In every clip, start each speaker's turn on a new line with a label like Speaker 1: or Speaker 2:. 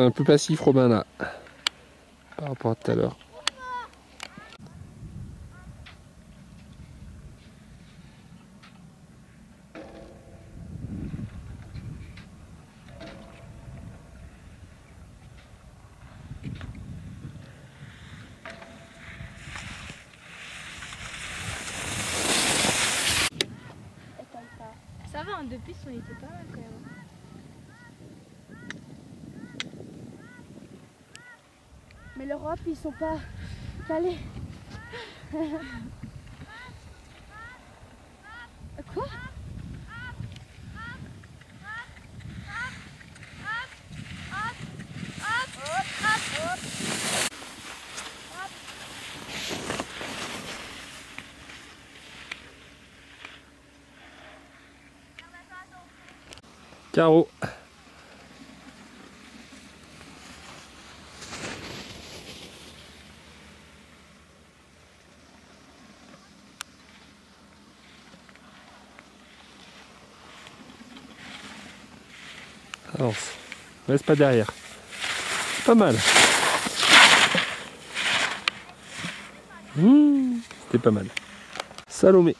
Speaker 1: Un peu passif Robin là. Par rapport à tout à l'heure.
Speaker 2: Ça va, hein, depuis on était pas mal quand même. Mais l'Europe, ils sont pas calés. Quoi?
Speaker 1: Caro. Avance. Reste pas derrière. Pas mal. Mmh, C'était pas mal. Salomé.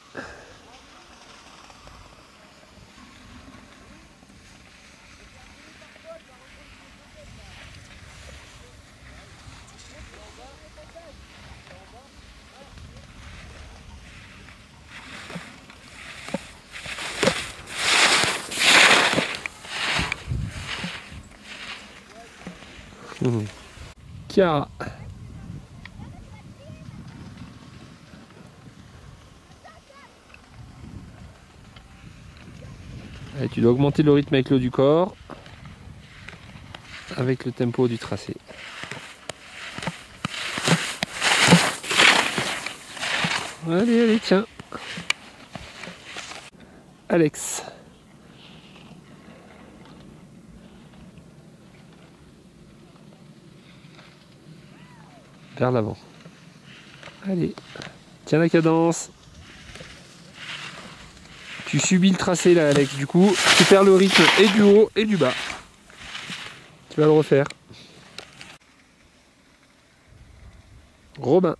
Speaker 1: Mmh. Chiara. Allez, tu dois augmenter le rythme avec l'eau du corps, avec le tempo du tracé. Allez, allez, tiens. Alex. Vers l'avant. Allez, tiens la cadence. Tu subis le tracé là Alex, du coup tu perds le rythme et du haut et du bas. Tu vas le refaire. Robin.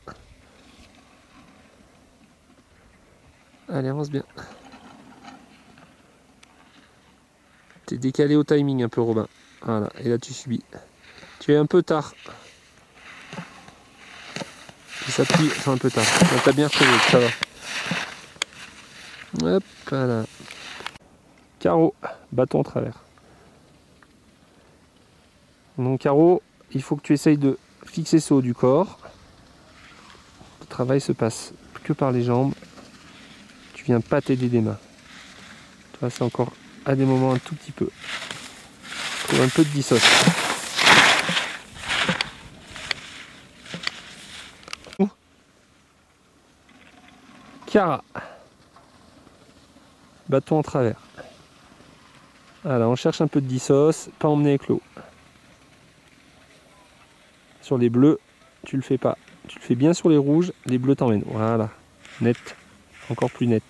Speaker 1: Allez, avance bien. T'es décalé au timing un peu Robin. Voilà, et là tu subis. Tu es un peu tard. Tu s'appuie, c'est un peu tard. T'as bien fait, ça va. Hop là. Carreau, bâton en travers. Donc carreau, il faut que tu essayes de fixer ce haut du corps. Le travail se passe que par les jambes. Tu viens pas t'aider des mains. Tu vois, c'est encore à des moments un tout petit peu. Un peu de dissoce. Cara. Bâton en travers. Voilà, on cherche un peu de dissos, pas emmener avec l'eau. Sur les bleus, tu le fais pas. Tu le fais bien sur les rouges, les bleus t'emmènent. Voilà, net, encore plus net.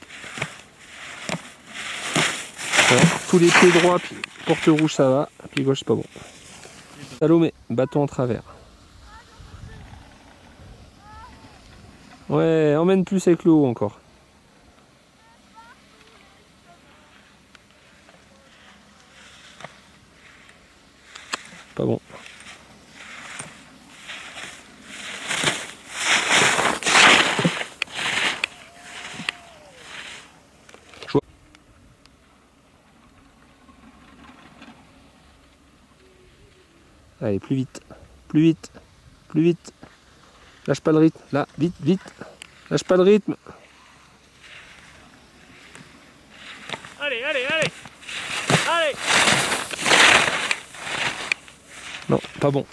Speaker 1: Tous les pieds droits, porte rouge ça va, pied gauche c'est pas bon. Salomé, bâton en travers. Ouais, emmène plus avec le haut encore. Pas bon. Allez, plus vite, plus vite, plus vite. Lâche pas le rythme. Là, vite, vite. Lâche pas le rythme.
Speaker 3: Allez, allez, allez. Allez.
Speaker 1: Non, pas bon.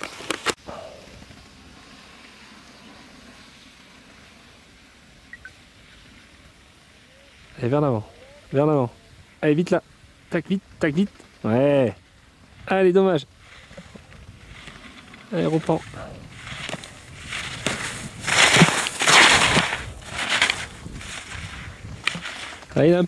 Speaker 1: Allez, vers l'avant. Vers l'avant. Allez, vite là. Tac, vite, tac, vite. Ouais. Allez, dommage. Allez, reprends. Allez, un